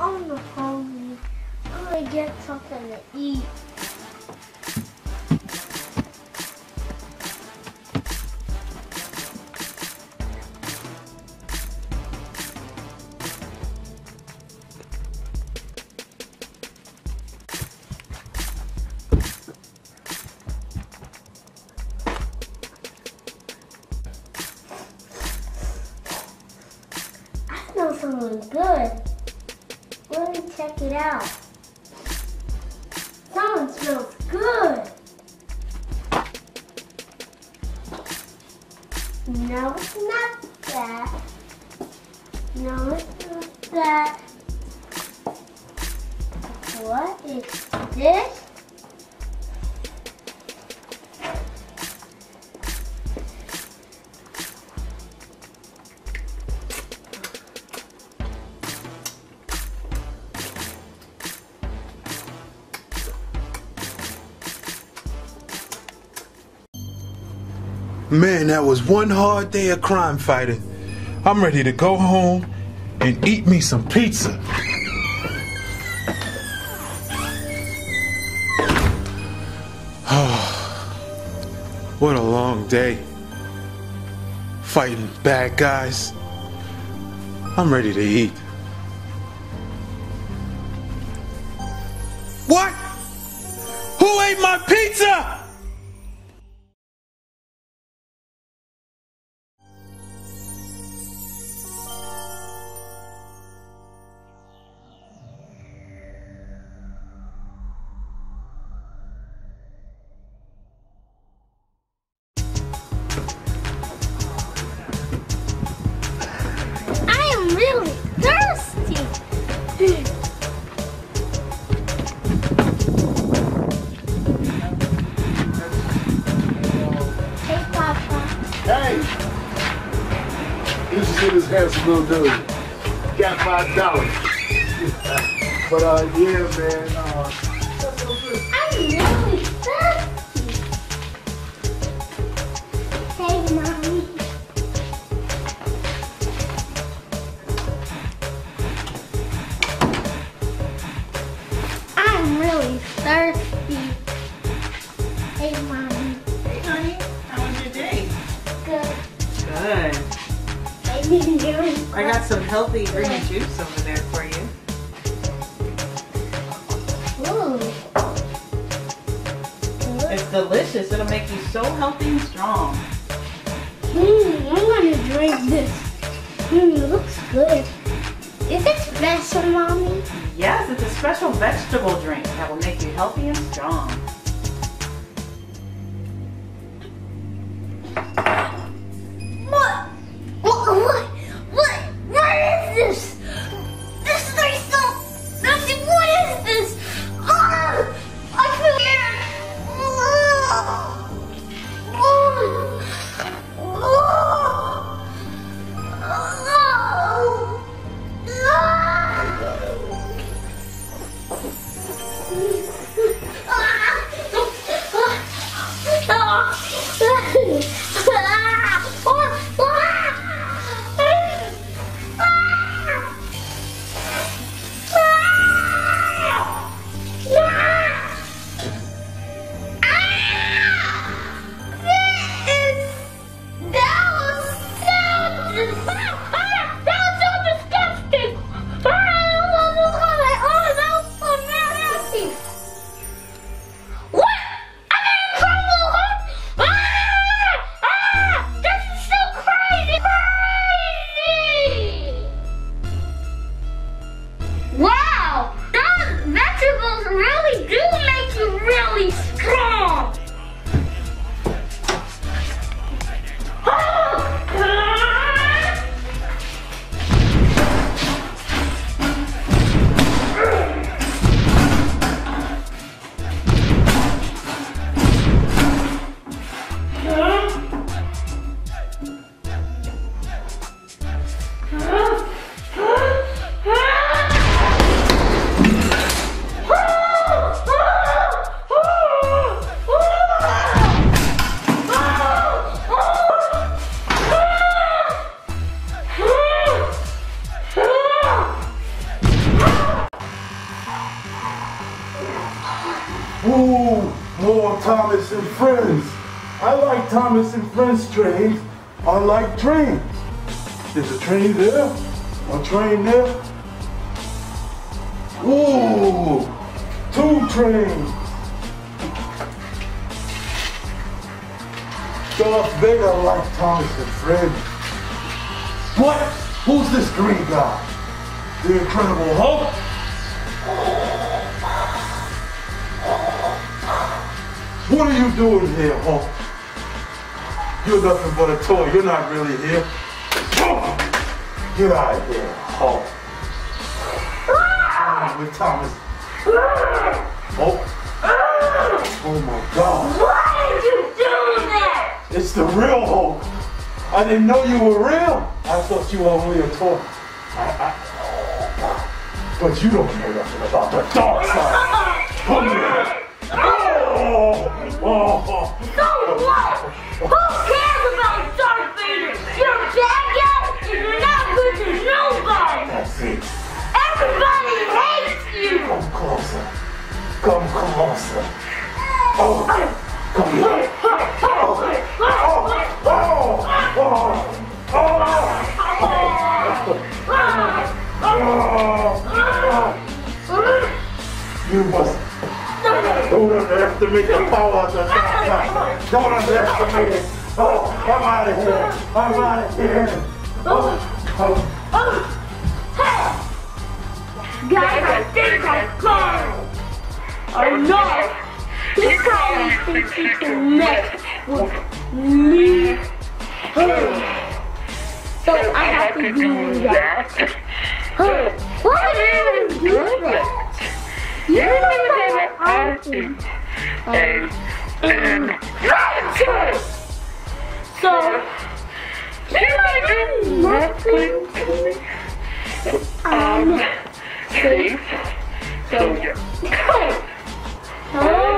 I'm hungry. I'm gonna get something to eat. I something good. Let me check it out. Something smells good. No, it's not that. No, it's not that. What is this? Man, that was one hard day of crime fighting. I'm ready to go home and eat me some pizza. what a long day. Fighting bad guys. I'm ready to eat. What? Who ate my pizza? This handsome little dude. Got five dollars. but uh, yeah, man. Healthy green juice over there for you. Ooh. It's delicious. It'll make you so healthy and strong. Mmm, I'm gonna drink this. Mmm, it looks good. Is it special, Mommy? Yes, it's a special vegetable drink that will make you healthy and strong. And Friends. I like Thomas and Friends trains. I like trains. There's a train there, a train there. Ooh, two trains. Darth Vader like Thomas and Friends. What? Who's this green guy? The Incredible Hulk? What are you doing here, Hulk? You're nothing but a toy. You're not really here. Get out of here, Hulk. Ah, with Thomas. Hulk. Oh my God. Why did you do that? It's the real Hulk. I didn't know you were real. I thought you were only a toy. I, I, but you don't know nothing about the dark side. Come here. Oh, oh, oh. So what? Who cares underestimate the power of the dark side. Don't underestimate it. Oh, I'm out of here. I'm out of here. Oh, oh. Guys, I think I'm gone. I'm not. This guy thinks he can mess with me. So I have to do that. Why did you do that? You know that I think I'm. So, can I do nothing to me? I'm safe. So, oh.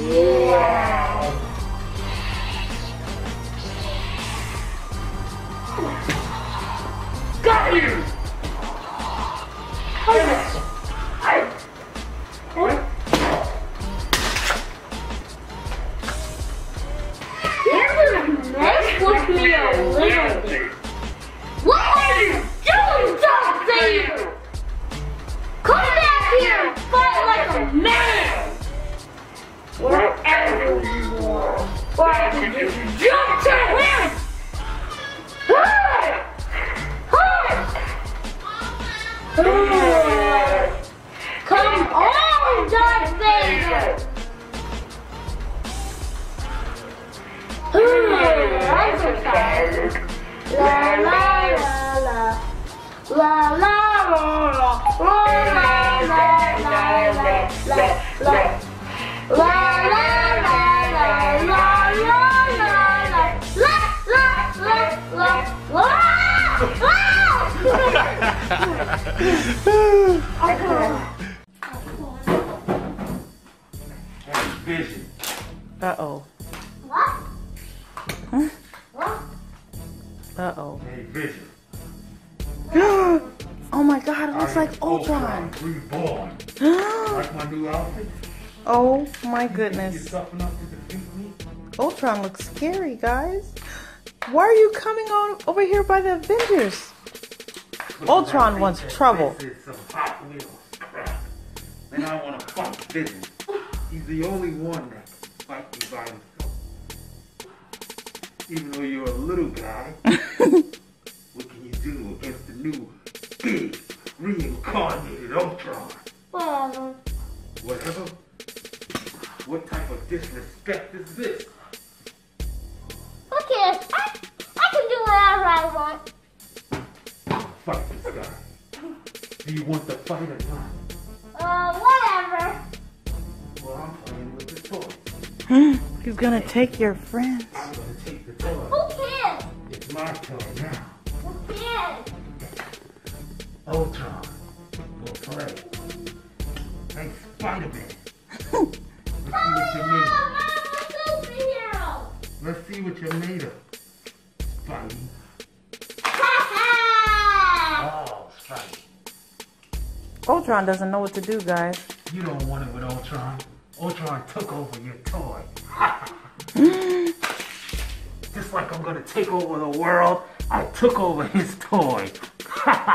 Yeah. Come on, Darth Vader! I'm so tired. La la la la. La la la la. La la la la la la la. La la la Vision. Uh oh. What? Huh? What? Uh oh. Hey, Vision. oh my god, it looks I like am Ultron. Reborn. Like my new outfit? oh my goodness. tough enough to defeat me? Ultron looks scary, guys. Why are you coming on over here by the Avengers? Ultron wants trouble. This is some Hot Wheels crap. And I want to fight Vision. He's the only one that can fight me by himself. Even though you're a little guy, what can you do against the new, big, reincarnated Ultron? Whatever. Whatever? What type of disrespect is this? Who cares? I, I can do whatever I want. Fight this guy. Do you want the fight or not? Uh, toy. He's gonna take your friends. I'm gonna take the toy. Who cares? It's my toy now. Who cares? Ultron. Go play. Hey, Spider-Man. Let's see what you're made of. I'm a superhero. Let's see what you're made of. Spidey. Ha Oh, Spidey. Ultron doesn't know what to do, guys. You don't want it with Ultron. Ultron took over your toy. Just like I'm gonna take over the world, I took over his toy.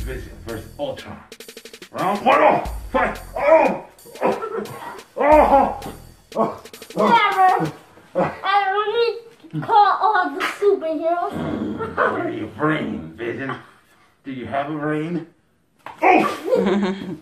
Vision versus Ultron. Round one, oh, fight, oh, oh, oh, oh, Whatever. I don't need to call all the superheroes. Where do you brain, Vision? Do you have a brain? Oh!